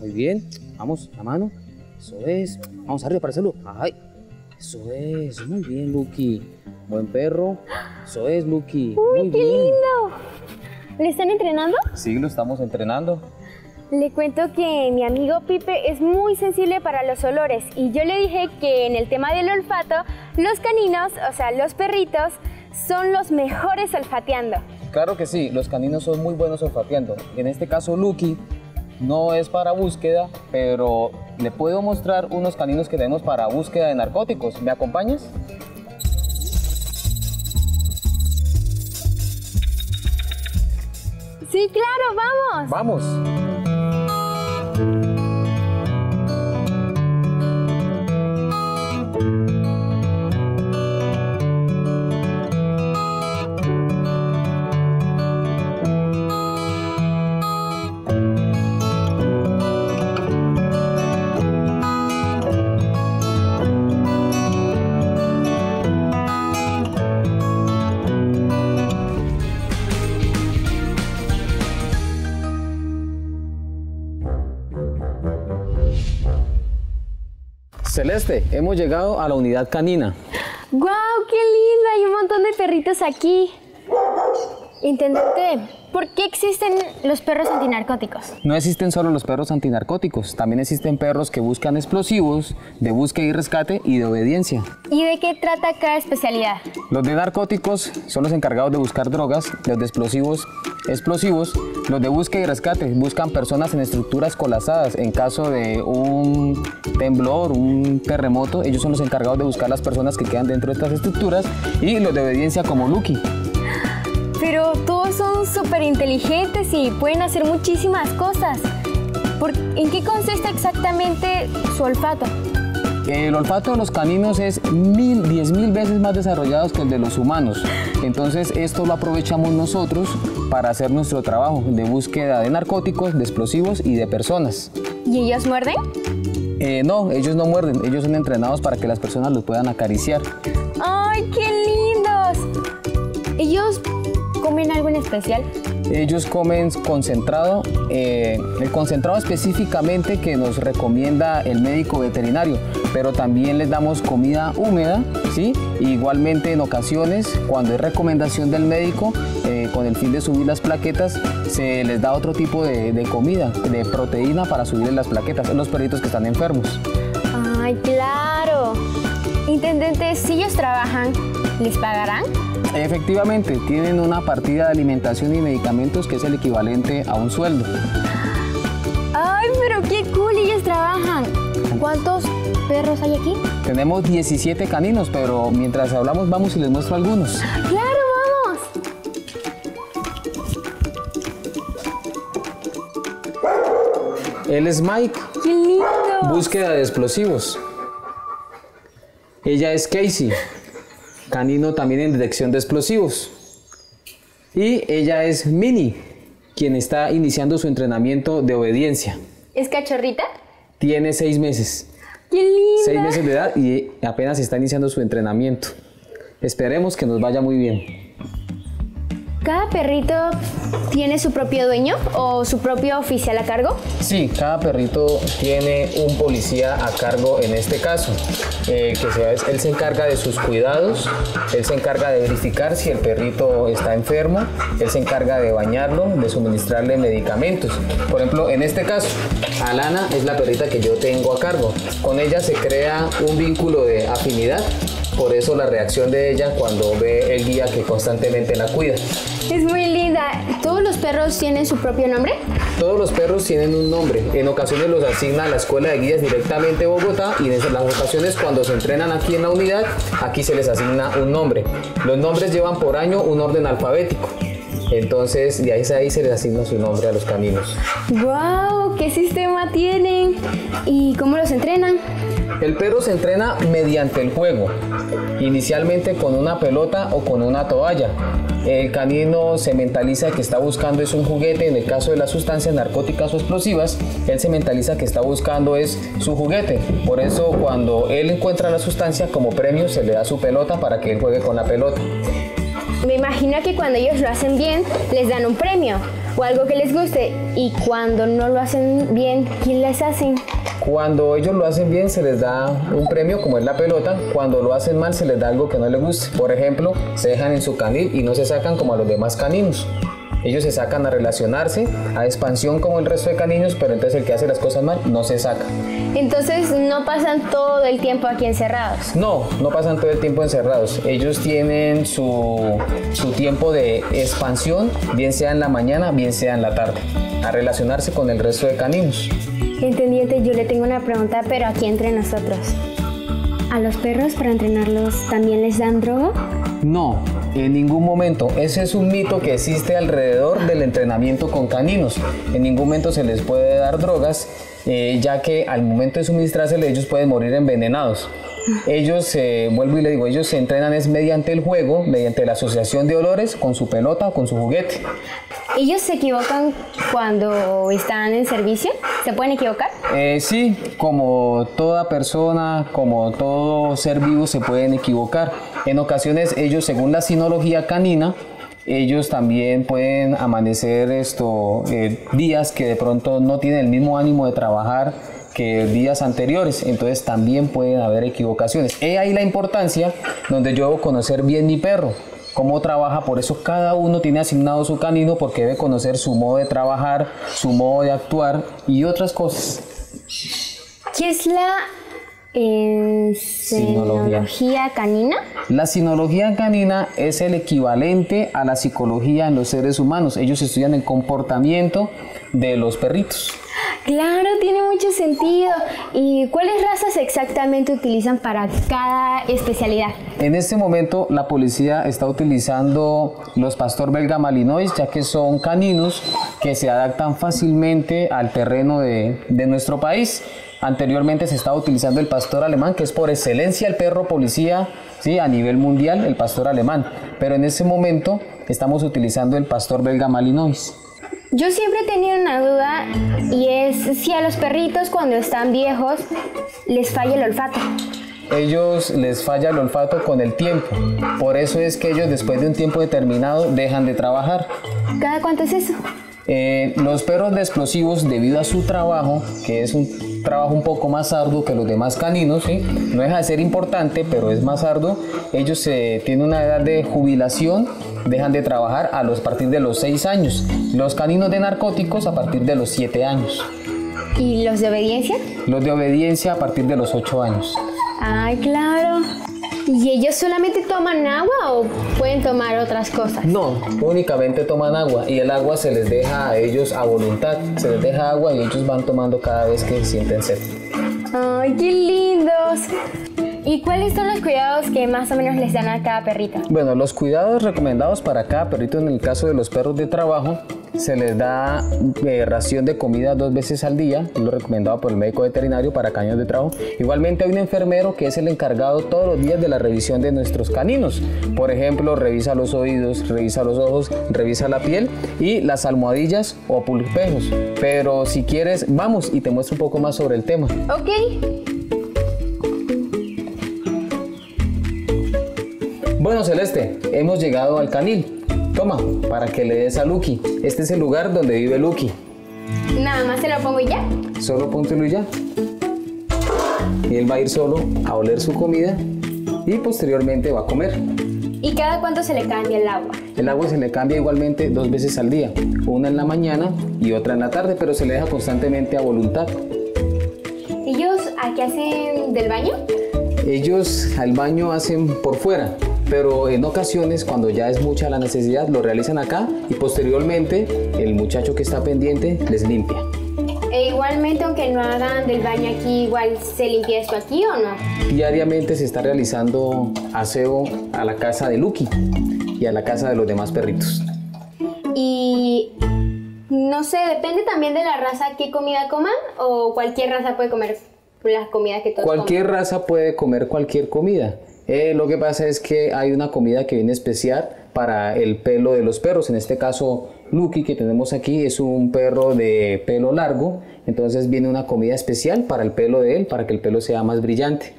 Muy bien. Vamos, la mano. Eso es. Vamos arriba para hacerlo. Ay. Eso es. Muy bien, Lucky. Buen perro. Eso es, Lucky. ¡Uy, Muy qué bien. lindo! ¿Le están entrenando? Sí, lo estamos entrenando. Le cuento que mi amigo Pipe es muy sensible para los olores y yo le dije que en el tema del olfato, los caninos, o sea, los perritos, son los mejores olfateando. Claro que sí, los caninos son muy buenos olfateando. En este caso, Lucky no es para búsqueda, pero le puedo mostrar unos caninos que tenemos para búsqueda de narcóticos. ¿Me acompañas? Sí, claro, vamos. Vamos. Hemos llegado a la unidad canina. ¡Guau, qué lindo! Hay un montón de perritos aquí. Intendente, ¿por qué existen los perros antinarcóticos? No existen solo los perros antinarcóticos, también existen perros que buscan explosivos, de búsqueda y rescate y de obediencia. ¿Y de qué trata cada especialidad? Los de narcóticos son los encargados de buscar drogas, los de explosivos, explosivos, los de búsqueda y rescate buscan personas en estructuras colapsadas. En caso de un temblor, un terremoto, ellos son los encargados de buscar las personas que quedan dentro de estas estructuras y los de obediencia como Lucky. Pero todos son súper inteligentes y pueden hacer muchísimas cosas. ¿Por- ¿En qué consiste exactamente su olfato? El olfato de los caninos es mil, diez mil veces más desarrollado que el de los humanos. Entonces esto lo aprovechamos nosotros para hacer nuestro trabajo de búsqueda de narcóticos, de explosivos y de personas. ¿Y ellos muerden? Eh, no, ellos no muerden, ellos son entrenados para que las personas los puedan acariciar. ¡Ay, qué comen algo en especial? Ellos comen concentrado, eh, el concentrado específicamente que nos recomienda el médico veterinario, pero también les damos comida húmeda, ¿sí? Igualmente en ocasiones, cuando es recomendación del médico, eh, con el fin de subir las plaquetas, se les da otro tipo de, de comida, de proteína para subir las plaquetas, los perritos que están enfermos. ¡Ay, claro! Intendente, si ellos trabajan, ¿les pagarán? Efectivamente, tienen una partida de alimentación y medicamentos que es el equivalente a un sueldo. ¡Ay, pero qué cool! Ellos trabajan. ¿Cuántos perros hay aquí? Tenemos 17 caninos, pero mientras hablamos vamos y les muestro algunos. ¡Claro, vamos! Él es Mike, ¡Qué lindo! búsqueda de explosivos. Ella es Casey, canino también en detección de explosivos. Y ella es Minnie, quien está iniciando su entrenamiento de obediencia. ¿Es cachorrita? Tiene seis meses, ¡Qué linda! seis meses de edad y apenas está iniciando su entrenamiento. Esperemos que nos vaya muy bien. ¿Cada perrito tiene su propio dueño o su propio oficial a cargo? Sí, cada perrito tiene un policía a cargo en este caso. eh, que se- él se encarga de sus cuidados, él se encarga de verificar si el perrito está enfermo, él se encarga de bañarlo, de suministrarle medicamentos. Por ejemplo, en este caso, Alana es la perrita que yo tengo a cargo. Con ella se crea un vínculo de afinidad, por eso la reacción de ella cuando ve el guía que constantemente la cuida. Es muy linda. ¿Todos los perros tienen su propio nombre? Todos los perros tienen un nombre. En ocasiones los asigna a la escuela de guías directamente a Bogotá y en las ocasiones cuando se entrenan aquí en la unidad, aquí se les asigna un nombre. Los nombres llevan por año un orden alfabético. Entonces, de ahí, ahí se les asigna su nombre a los caninos. ¡Wow! ¿Qué sistema tienen? ¿Y cómo los entrenan? El perro se entrena mediante el juego, inicialmente con una pelota o con una toalla. El canino se mentaliza que está buscando es un juguete, en el caso de las sustancias narcóticas o explosivas, él se mentaliza que está buscando es su juguete. Por eso cuando él encuentra la sustancia como premio se le da su pelota para que él juegue con la pelota. Me imagino que cuando ellos lo hacen bien, les dan un premio. o algo que les guste. Y cuando no lo hacen bien, ¿quién les hacen? Cuando ellos lo hacen bien se les da un premio como es la pelota, cuando lo hacen mal se les da algo que no les guste. Por ejemplo, se dejan en su canil y no se sacan como a los demás caninos. Ellos se sacan a relacionarse, a expansión como el resto de caninos, pero entonces el que hace las cosas mal no se saca. Entonces no pasan todo el tiempo aquí encerrados. No, no pasan todo el tiempo encerrados. Ellos tienen su, su tiempo de expansión, bien sea en la mañana, bien sea en la tarde, a relacionarse con el resto de caninos. Entendiente, yo le tengo una pregunta, pero aquí entre nosotros. ¿A los perros para entrenarlos también les dan droga? No, en ningún momento. Ese es un mito que existe alrededor del entrenamiento con caninos. En ningún momento se les puede dar drogas, eh, ya que al momento de suministrárselo ellos pueden morir envenenados. Ellos, eh, vuelvo y le digo, ellos se entrenan es mediante el juego, mediante la asociación de olores con su pelota o con su juguete. ¿Ellos se equivocan cuando están en servicio? ¿Se pueden equivocar? Eh, sí, como toda persona, como todo ser vivo se pueden equivocar. En ocasiones ellos, según la sinología canina, ellos también pueden amanecer esto eh, días que de pronto no tienen el mismo ánimo de trabajar que días anteriores, entonces también pueden haber equivocaciones. He ahí la importancia donde yo debo conocer bien mi perro, cómo trabaja, por eso cada uno tiene asignado su canino porque debe conocer su modo de trabajar, su modo de actuar y otras cosas. ¿Qué es la eh, sinología canina? La sinología canina es el equivalente a la psicología en los seres humanos. Ellos estudian el comportamiento de los perritos. Claro, tiene mucho sentido. ¿Y cuáles razas exactamente utilizan para cada especialidad? En este momento la policía está utilizando los pastor belga malinois, ya que son caninos que se adaptan fácilmente al terreno de, de nuestro país. Anteriormente se estaba utilizando el pastor alemán, que es por excelencia el perro policía ¿sí? a nivel mundial, el pastor alemán. Pero en ese momento estamos utilizando el pastor belga malinois. Yo siempre he tenido una duda y es si a los perritos cuando están viejos les falla el olfato. Ellos les falla el olfato con el tiempo. Por eso es que ellos después de un tiempo determinado dejan de trabajar. ¿Cada cuánto es eso? Eh, los perros de explosivos, debido a su trabajo, que es un trabajo un poco más arduo que los demás caninos, ¿sí? no deja de ser importante, pero es más arduo, ellos eh, tienen una edad de jubilación, dejan de trabajar a, los, partir de los 6 años. Los caninos de narcóticos a partir de los 7 años. ¿Y los de obediencia? Los de obediencia a partir de los 8 años. Ay, claro. ¿Y ellos solamente toman agua o pueden tomar otras cosas? No, únicamente toman agua y el agua se les deja a ellos a voluntad. Se les deja agua y ellos van tomando cada vez que sienten sed. ¡Ay, qué lindos! ¿Y cuáles son los cuidados que más o menos les dan a cada perrito? Bueno, los cuidados recomendados para cada perrito en el caso de los perros de trabajo se les da eh, ración de comida dos veces al día, lo recomendado por el médico veterinario para caños de trabajo. Igualmente hay un enfermero que es el encargado todos los días de la revisión de nuestros caninos. Por ejemplo, revisa los oídos, revisa los ojos, revisa la piel y las almohadillas o pulpejos. Pero si quieres, vamos y te muestro un poco más sobre el tema. Ok. Bueno, Celeste, hemos llegado al canil. Toma, para que le des a Lucky. Este es el lugar donde vive Lucky. Nada más se lo pongo y ya. Solo póntelo y ya. Y él va a ir solo a oler su comida y posteriormente va a comer. ¿Y cada cuánto se le cambia el agua? El agua se le cambia igualmente dos veces al día, una en la mañana y otra en la tarde, pero se le deja constantemente a voluntad. ¿Ellos a qué hacen del baño? Ellos al baño hacen por fuera, pero en ocasiones cuando ya es mucha la necesidad lo realizan acá y posteriormente el muchacho que está pendiente les limpia. E igualmente aunque no hagan del baño aquí, igual se limpia esto aquí o no? Diariamente se está realizando aseo a la casa de Lucky y a la casa de los demás perritos. Y no sé, depende también de la raza qué comida coman o cualquier raza puede comer las comidas que todos Cualquier comen? raza puede comer cualquier comida. Eh, lo que pasa es que hay una comida que viene especial para el pelo de los perros. En este caso, Lucky que tenemos aquí es un perro de pelo largo. Entonces viene una comida especial para el pelo de él, para que el pelo sea más brillante.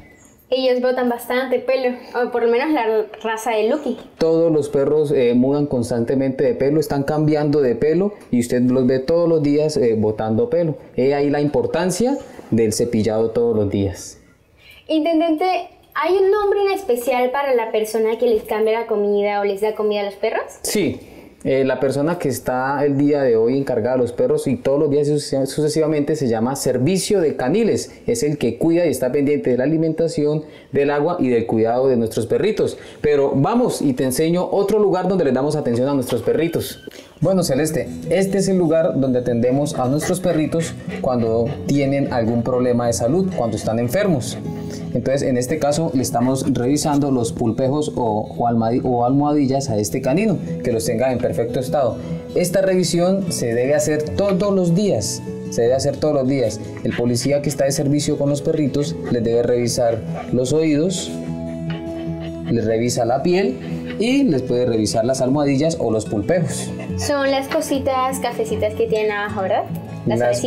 Ellos botan bastante pelo, o por lo menos la raza de Lucky. Todos los perros eh, mudan constantemente de pelo, están cambiando de pelo y usted los ve todos los días eh, botando pelo. He ahí la importancia del cepillado todos los días. Intendente, ¿hay un nombre en especial para la persona que les cambia la comida o les da comida a los perros? Sí, eh, la persona que está el día de hoy encargada de los perros y todos los días sucesivamente se llama servicio de caniles. Es el que cuida y está pendiente de la alimentación, del agua y del cuidado de nuestros perritos. Pero vamos y te enseño otro lugar donde le damos atención a nuestros perritos. Bueno, Celeste, este es el lugar donde atendemos a nuestros perritos cuando tienen algún problema de salud, cuando están enfermos. Entonces, en este caso, le estamos revisando los pulpejos o, o, almohadillas a este canino, que los tenga en perfecto estado. Esta revisión se debe hacer todos los días. Se debe hacer todos los días. El policía que está de servicio con los perritos les debe revisar los oídos, les revisa la piel y les puede revisar las almohadillas o los pulpejos. Son las cositas cafecitas que tienen abajo, ¿verdad? Las, las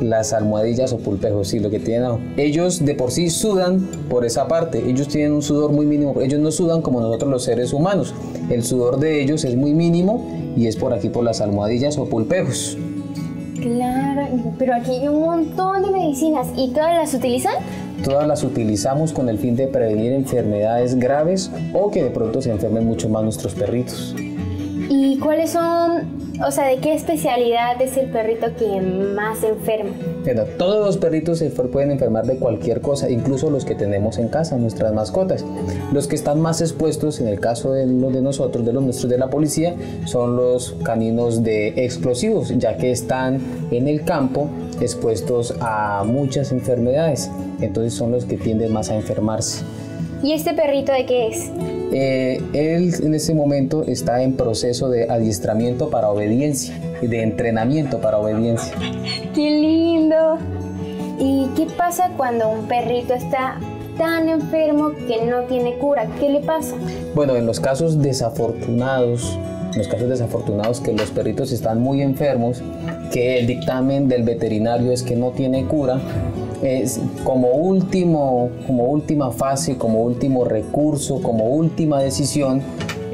Las almohadillas o pulpejos, sí, lo que tienen abajo. Ellos de por sí sudan por esa parte. Ellos tienen un sudor muy mínimo. Ellos no sudan como nosotros los seres humanos. El sudor de ellos es muy mínimo y es por aquí por las almohadillas o pulpejos. Claro, pero aquí hay un montón de medicinas y todas las utilizan. Todas las utilizamos con el fin de prevenir enfermedades graves o que de pronto se enfermen mucho más nuestros perritos. ¿Y cuáles son, o sea, de qué especialidad es el perrito que más enferma? Bueno, todos los perritos se pueden enfermar de cualquier cosa, incluso los que tenemos en casa, nuestras mascotas. Los que están más expuestos, en el caso de los de nosotros, de los nuestros de la policía, son los caninos de explosivos, ya que están en el campo expuestos a muchas enfermedades. Entonces son los que tienden más a enfermarse. ¿Y este perrito de qué es? Eh, él en ese momento está en proceso de adiestramiento para obediencia, de entrenamiento para obediencia. ¡Qué lindo! ¿Y qué pasa cuando un perrito está tan enfermo que no tiene cura? ¿Qué le pasa? Bueno, en los casos desafortunados, en los casos desafortunados que los perritos están muy enfermos, que el dictamen del veterinario es que no tiene cura, como último, como última fase, como último recurso, como última decisión,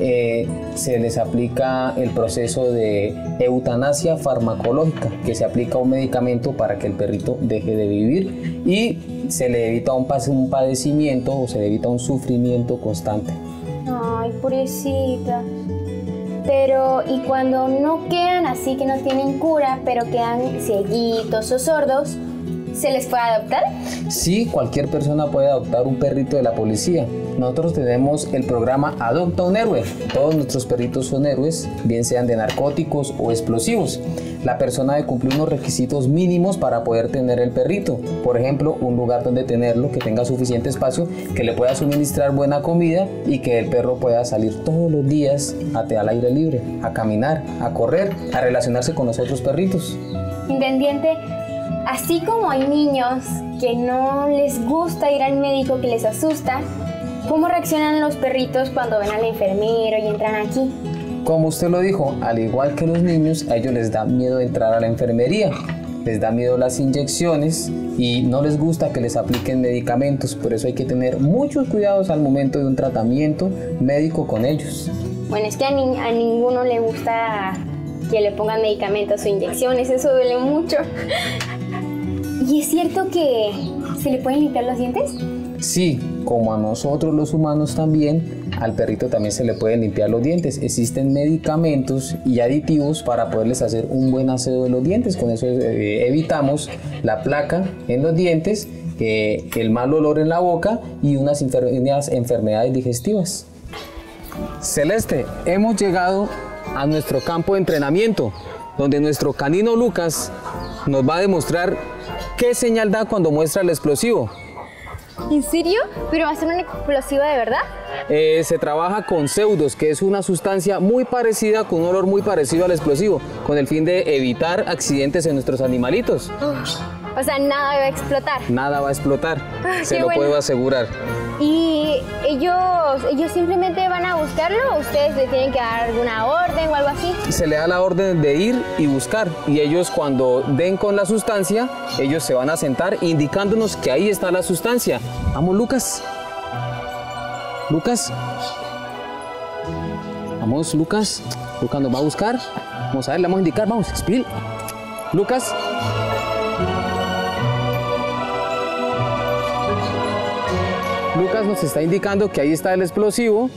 eh, se les aplica el proceso de eutanasia farmacológica, que se aplica un medicamento para que el perrito deje de vivir y se le evita un, un padecimiento o se le evita un sufrimiento constante. Ay, pobrecita. Pero, ¿y cuando no quedan así que no tienen cura, pero quedan cieguitos o sordos? ¿Se les puede adoptar? Sí, cualquier persona puede adoptar un perrito de la policía. Nosotros tenemos el programa Adopta un héroe. Todos nuestros perritos son héroes, bien sean de narcóticos o explosivos. La persona debe cumplir unos requisitos mínimos para poder tener el perrito. Por ejemplo, un lugar donde tenerlo, que tenga suficiente espacio, que le pueda suministrar buena comida y que el perro pueda salir todos los días al aire libre, a caminar, a correr, a relacionarse con los otros perritos. Independiente Así como hay niños que no les gusta ir al médico, que les asusta, ¿cómo reaccionan los perritos cuando ven al enfermero y entran aquí? Como usted lo dijo, al igual que los niños, a ellos les da miedo entrar a la enfermería, les da miedo las inyecciones y no les gusta que les apliquen medicamentos, por eso hay que tener muchos cuidados al momento de un tratamiento médico con ellos. Bueno, es que a, a ninguno le gusta que le pongan medicamentos o inyecciones, eso duele mucho. ¿Y es cierto que se le pueden limpiar los dientes? Sí, como a nosotros los humanos también, al perrito también se le pueden limpiar los dientes. Existen medicamentos y aditivos para poderles hacer un buen aseo de los dientes. Con eso eh, evitamos la placa en los dientes, eh, el mal olor en la boca y unas, unas enfermedades digestivas. Celeste, hemos llegado a nuestro campo de entrenamiento, donde nuestro canino Lucas nos va a demostrar ¿Qué señal da cuando muestra el explosivo? ¿En serio? ¿Pero va a ser un explosivo de verdad? Eh, se trabaja con pseudos, que es una sustancia muy parecida, con un olor muy parecido al explosivo, con el fin de evitar accidentes en nuestros animalitos. o sea, nada va a explotar. Nada va a explotar, se lo puedo asegurar. Y ellos, ellos simplemente buscarlo ustedes le tienen que dar alguna orden o algo así? Se le da la orden de ir y buscar y ellos cuando den con la sustancia, ellos se van a sentar indicándonos que ahí está la sustancia. Vamos, Lucas. Lucas. Vamos, Lucas. Lucas nos va a buscar. Vamos a ver, le vamos a indicar. Vamos, Spill. Lucas. Lucas nos está indicando que ahí está el explosivo.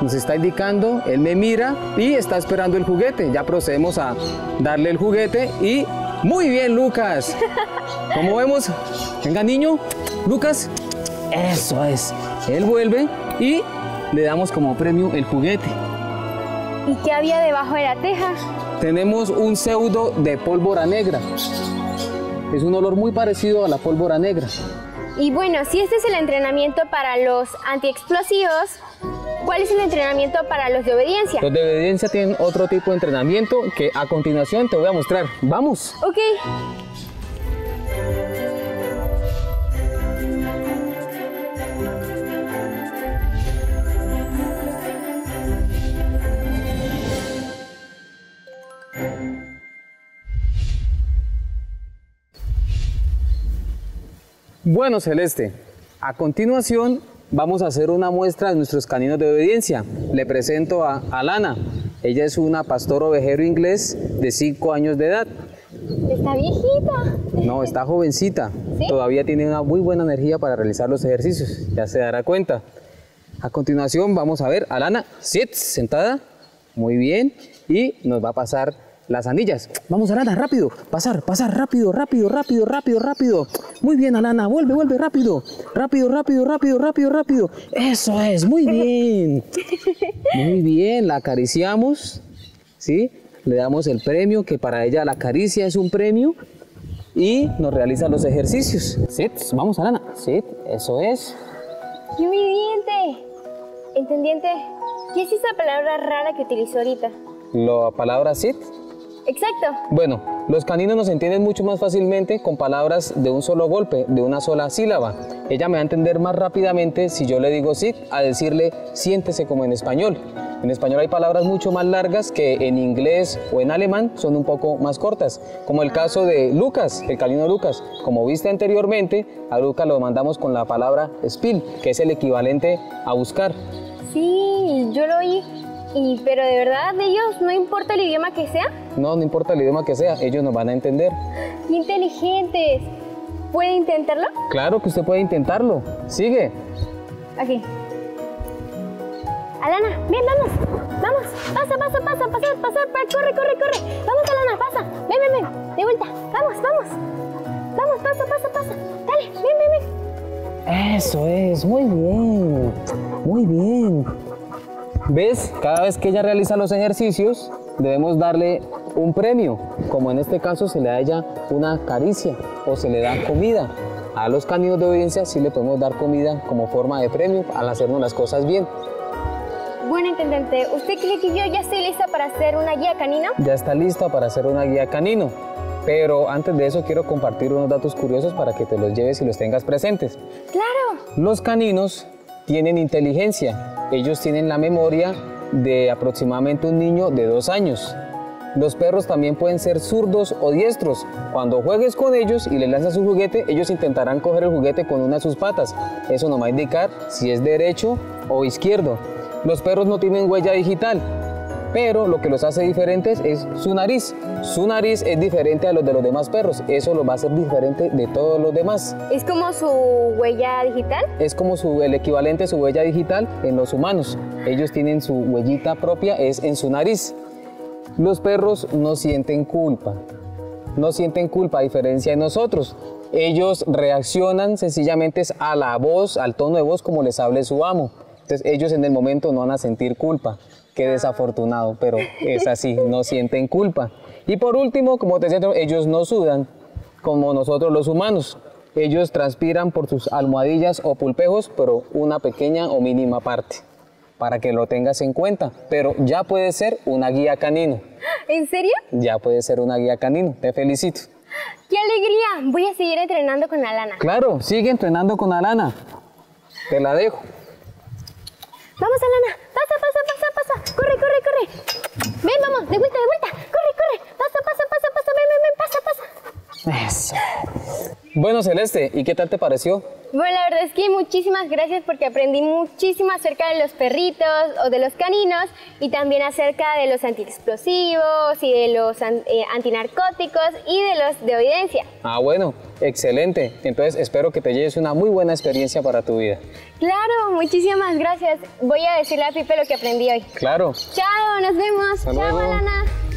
Nos está indicando, él me mira y está esperando el juguete. Ya procedemos a darle el juguete y muy bien, Lucas. Como vemos, venga niño, Lucas, eso es. Él vuelve y le damos como premio el juguete. ¿Y qué había debajo de la teja? Tenemos un pseudo de pólvora negra. Es un olor muy parecido a la pólvora negra. Y bueno, si este es el entrenamiento para los antiexplosivos, ¿cuál es el entrenamiento para los de obediencia? Los de obediencia tienen otro tipo de entrenamiento que a continuación te voy a mostrar. ¡Vamos! Ok. Bueno, Celeste, a continuación vamos a hacer una muestra de nuestros caninos de obediencia. Le presento a Alana. Ella es una pastor ovejero inglés de 5 años de edad. Está viejita. No, está jovencita. ¿Sí? Todavía tiene una muy buena energía para realizar los ejercicios. Ya se dará cuenta. A continuación vamos a ver, Alana, sit, sentada. Muy bien. Y nos va a pasar las anillas. Vamos, Alana, rápido. Pasar, pasar, rápido, rápido, rápido, rápido, rápido. Muy bien, Alana, vuelve, vuelve, rápido. Rápido, rápido, rápido, rápido, rápido. Eso es, muy bien. Muy bien, la acariciamos. ¿Sí? Le damos el premio, que para ella la caricia es un premio. Y nos realiza los ejercicios. Sit, vamos, Alana. Sit, eso es. ¡Qué obediente! Entendiente, ¿qué es esa palabra rara que utilizó ahorita? La palabra sit Exacto. Bueno, los caninos nos entienden mucho más fácilmente con palabras de un solo golpe, de una sola sílaba. Ella me va a entender más rápidamente si yo le digo sit a decirle siéntese como en español. En español hay palabras mucho más largas que en inglés o en alemán son un poco más cortas, como el caso de Lucas, el canino Lucas. Como viste anteriormente, a Lucas lo mandamos con la palabra spill, que es el equivalente a buscar. Sí, yo lo oí. Y, pero de verdad, de ellos, no importa el idioma que sea. No, no importa el idioma que sea, ellos nos van a entender. ¡Qué inteligentes! ¿Puede intentarlo? Claro que usted puede intentarlo. Sigue. Aquí. Alana, ven, vamos. Vamos. Pasa, pasa, pasa, pasa, pasa. pa- Corre, corre, corre. Vamos, Alana, pasa. Ven, ven, ven. De vuelta. Vamos, vamos. Vamos, pasa, pasa, pasa. Dale, ven, ven, ven. Eso es, muy bien, muy bien. ¿Ves? Cada vez que ella realiza los ejercicios, debemos darle un premio, como en este caso se le da a ella una caricia o se le da comida. A los caninos de obediencia sí le podemos dar comida como forma de premio al hacernos las cosas bien. Bueno, intendente, ¿usted cree que yo ya estoy lista para hacer una guía canino? Ya está lista para hacer una guía canino. Pero antes de eso quiero compartir unos datos curiosos para que te los lleves y los tengas presentes. Claro. Los caninos tienen inteligencia. Ellos tienen la memoria de aproximadamente un niño de dos años. Los perros también pueden ser zurdos o diestros. Cuando juegues con ellos y les lanzas un juguete, ellos intentarán coger el juguete con una de sus patas. Eso nos va a indicar si es derecho o izquierdo. Los perros no tienen huella digital, pero lo que los hace diferentes es su nariz. Su nariz es diferente a los de los demás perros. Eso los va a hacer diferente de todos los demás. ¿Es como su huella digital? Es como su, el equivalente a su huella digital en los humanos. Ellos tienen su huellita propia, es en su nariz. Los perros no sienten culpa. No sienten culpa a diferencia de nosotros. Ellos reaccionan sencillamente a la voz, al tono de voz como les hable su amo. Entonces ellos en el momento no van a sentir culpa. Qué desafortunado, pero es así, no sienten culpa. Y por último, como te decía, ellos no sudan como nosotros los humanos. Ellos transpiran por sus almohadillas o pulpejos, pero una pequeña o mínima parte, para que lo tengas en cuenta. Pero ya puede ser una guía canino. ¿En serio? Ya puede ser una guía canino. Te felicito. ¡Qué alegría! Voy a seguir entrenando con Alana. Claro, sigue entrenando con Alana. Te la dejo. Vamos, Alana. Ven, vamos, de vuelta, de vuelta. Corre, corre. Pasa, pasa, pasa, pasa. Ven, ven, ven, pasa, pasa. Eso. Bueno, Celeste, ¿y qué tal te pareció? Bueno, la verdad es que muchísimas gracias porque aprendí muchísimo acerca de los perritos o de los caninos y también acerca de los antiexplosivos y de los eh, antinarcóticos y de los de evidencia. Ah, bueno, excelente. Entonces espero que te lleves una muy buena experiencia para tu vida. Claro, muchísimas gracias. Voy a decirle a Pipe lo que aprendí hoy. Claro. Chao, nos vemos. Hasta Chao, luego. Alana.